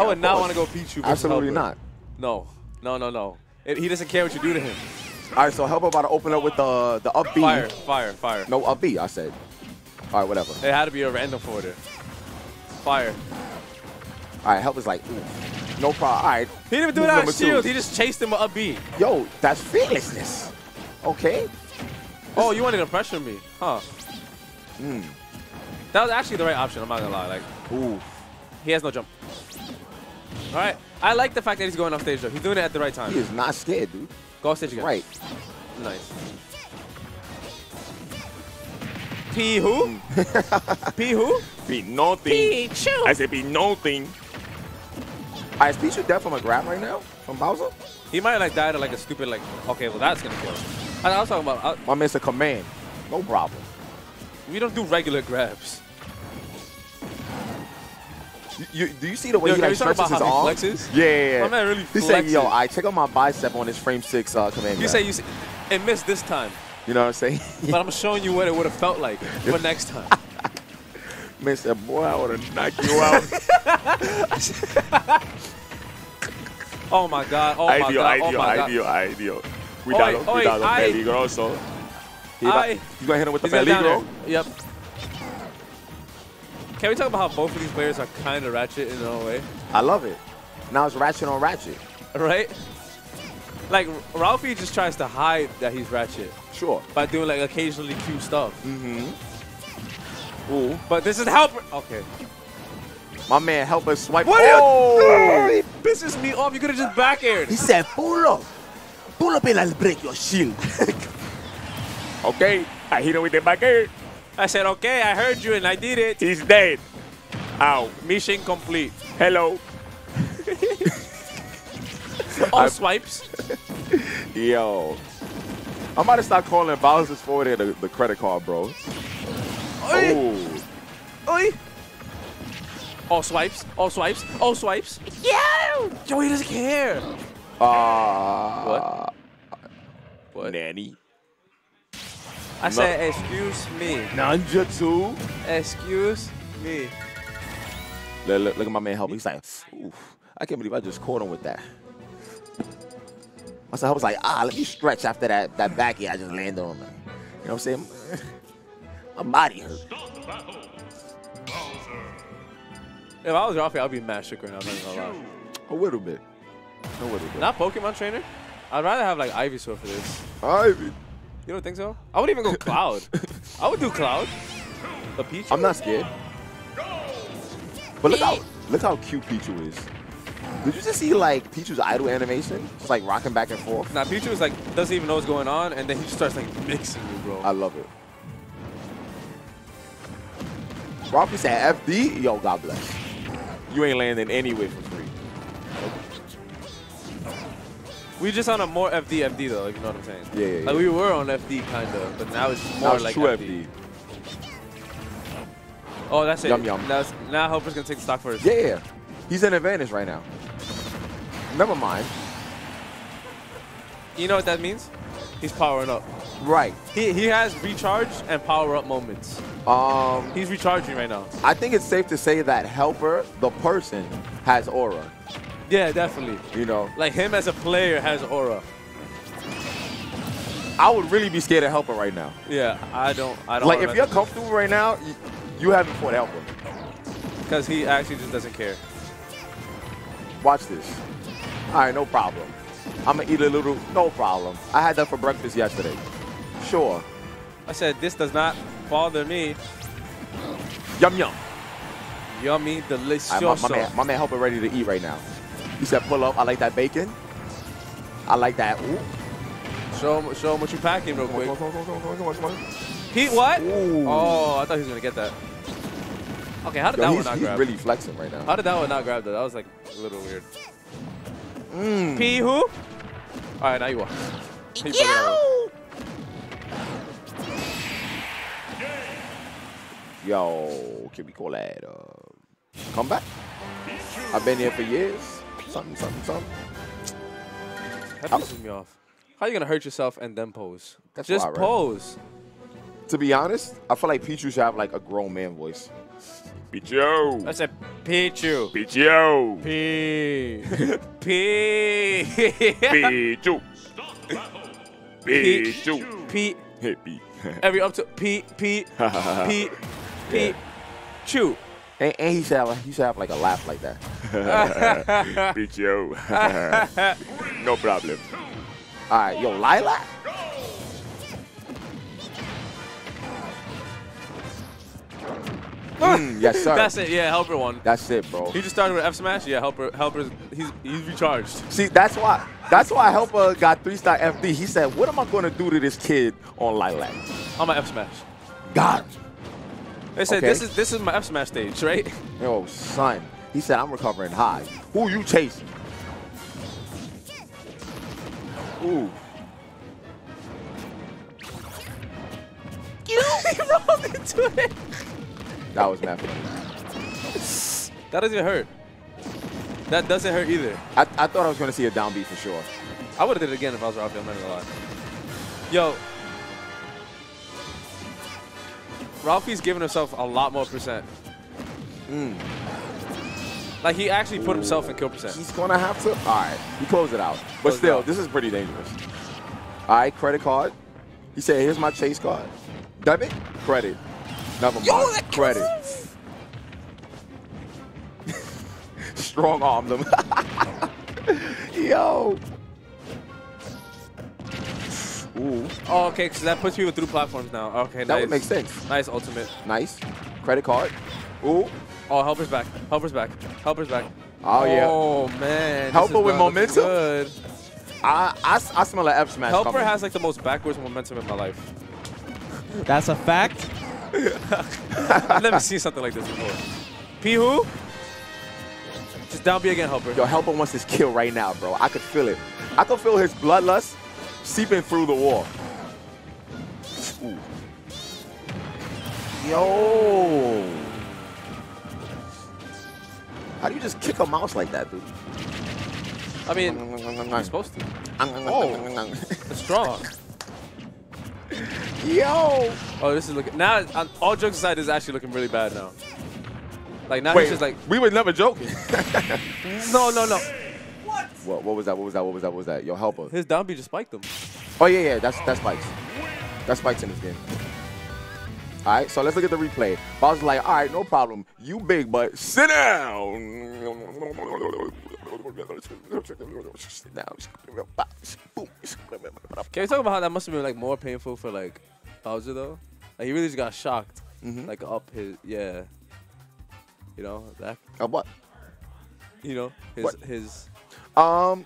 I would not want to go Pichu. versus Absolutely not. No, no, no, no. It, he doesn't care what you do to him. All right, so help about to open up with the the up B. Fire, fire, fire. No, up B, I said. All right, whatever. It had to be a random forwarder. Fire. All right, HelpR's like, ooh, no problem. All right. He didn't even do Move it out number of two. He just chased him with up B. Yo, that's fearlessness. Okay. Oh, you wanted to pressure me, huh? Hmm. That was actually the right option. I'm not gonna lie. Like Ooh. he has no jump. All right. I like the fact that he's going off stage though. He's doing it at the right time. He is not scared, dude. Go off stage again. Right. Nice. P who? P who? Be nothing. Pichu. I said be nothing. All right, is Pichu dead from a grab right now from Bowser? He might like die to like a stupid like. Okay, well that's gonna kill. I, I was talking about. I, My man's a command. No problem. we don't do regular grabs. You, do you see the way Yo, he like stretches his about how he arm? flexes? Yeah, yeah, yeah. My man really He said, "Yo. I check out my bicep on his frame six uh, command." You say you say, it missed this time, You know what I'm saying? but I'm showing you what it would have felt like for next time. Man said, "Boy, I would have knocked you out." Oh my god! Oh my ideal, god! ideal, oh my god! ideal, ideal. Cuidado, oi, cuidado. He Ay. about, you gonna hit him with the peligro? Yep. Can we talk about how both of these players are kind of ratchet in their own way? I love it. Now it's ratchet on ratchet. Right? Like Ralphie just tries to hide that he's ratchet Sure. by doing like occasionally cute stuff. Mm-hmm. Ooh. But this is HelpR. Okay. My man help us swipe. What are you- oh! He pisses me off. You could have just back aired. He said, pull up. Pull up and I'll break your shield. okay. I hit him with the back air. I said, okay, I heard you and I did it. He's dead. Ow. Mission complete. Hello. All I- swipes. Yo. I'm about to start calling Bowser's forward here the, the credit card, bro. Oi, Oh. oi. All swipes. All swipes. All swipes. Yeah. Yo, he doesn't care. Uh, What? Nanny. I said, excuse me. Nanjutsu. Excuse me. Look, look, look at my man help. He's like, oof. I can't believe I just caught him with that. My son was like, ah, let me stretch after that, that back air I just landed on him. You know what I'm saying? My body hurt. If I was Ralphie, I'd be mad shook right now. I'm not gonna lie. A little bit. A little bit. Not Pokemon trainer. I'd rather have like Ivysaur for this. Ivy. You don't think so? I would even go Cloud. I would do Cloud. The Peach. I'm not scared. But look how look how cute Pichu is. Did you just see like Pichu's idle animation? Just like rocking back and forth. Now Pichu is like doesn't even know what's going on, and then he just starts like mixing you, bro. I love it. Rocky said FD, yo, God bless. You ain't landing anywhere for free. We just on a more FD FD though, if you know what I'm saying. Yeah, yeah, Like we were on FD kind of, but now it's more Now it's like true FD. FD. Oh, that's it. Yum, yum. That's, now HelpR's gonna take the stock first. Yeah, yeah. He's in advantage right now. Never mind. You know what that means? He's powering up. Right. He he has recharge and power up moments. Um, He's recharging right now. I think it's safe to say that HelpR, the person, has aura. Yeah, definitely. You know, Like him as a player has aura. I would really be scared of HelpR right now. Yeah, I don't. I don't. Like, if you're comfortable right now, you, you haven't fought HelpR. because he actually just doesn't care. Watch this. All right, no problem. I'm gonna eat a little. No problem. I had that for breakfast yesterday. Sure. I said this does not bother me. Yum yum. Yummy, delicious. right, my, my man, my man, HelpR ready to eat right now. He said, "Pull up. I like that bacon. I like that. Ooh. Show him, show him what you're packing real quick. come on, come on, come on, come on, come on. He what? Ooh. Oh, I thought he was gonna get that. Okay, how did Yo, that he's one not he's grab? really flexing right now. How did that one not grab though? That was like a little weird. Mm. P who? All right, now you walk. He fucking. Yo, can we call that uh, comeback? I've been here for years. Something, something, something. That pisses me off. How you gonna hurt yourself and then pose? That's Just wild, right? pose. To be honest, I feel like Pichu should have like a grown man voice. Pichu. I said Pichu. Pichu. P. P. Pichu. Pichu. P. Hey, P. Every up to P. P. P. P. Chew. And, and he should have he should have like a laugh like that. Pichu. no problem. All right, yo, Lylat. Mm, yes, sir. That's it. Yeah, HelpR one. That's it, bro. He just started with F smash. Yeah, HelpR. HelpR. He's he's recharged. See, that's why that's why HelpR got three star FD. He said, "What am I going to do to this kid on Lylat?" On my F smash. God, They said Okay. this is this is my F smash stage, right? yo, son. He said, "I'm recovering high." Who you chasing? Ooh, You rolled into it. that was mad funny. That doesn't hurt. That doesn't hurt either. I, I thought I was going to see a down B for sure. I would have did it again if I was Ralphie. I'm not gonna lie. Yo, Ralphie's giving himself a lot more percent. Mm. Like he actually put himself in kill percent. He's going to have to. All right, he closed it out. But Closed still, out. this is pretty dangerous. All right, credit card. He said, "Here's my chase card." Debit, credit. Never mind. Yo, that credit. Strong arm him. Yo. Ooh, Oh, okay, because that puts people through platforms now. Okay, that nice. would make sense. Nice ultimate. Nice. Credit card. Ooh. Oh, HelpR's back. HelpR's back. HelpR's back. Oh, yeah. Oh man. this HelpR with momentum? Good. I, I, I smell an F smash HelpR coming. has like the most backwards momentum in my life. That's a fact. I've never seen something like this before. P who? Just down B again, HelpR. Yo, HelpR wants this kill right now, bro. I could feel it. I could feel his bloodlust seeping through the wall. Ooh. Yo. How do you just kick a mouse like that, dude? I mean, you're supposed to. Oh, it's strong. Yo. Oh, this is looking now. All jokes aside, this is actually looking really bad now. Like now Wait, he's just like, we were never joking. no, no, no. what, what was that? What was that? What was that? What was that? Yo, HelpR. His down just spiked him. Oh, yeah, yeah. That's, that's spikes. That's spikes in this game. All right, so let's look at the replay. Bowser's like, all right, no problem. You big, but sit down. Sit down. Can we talk about how that must have been like more painful for like Bowser though? Like he really just got shocked, Mhm. like up his yeah. You know that Uh, what? you know his What? his Um,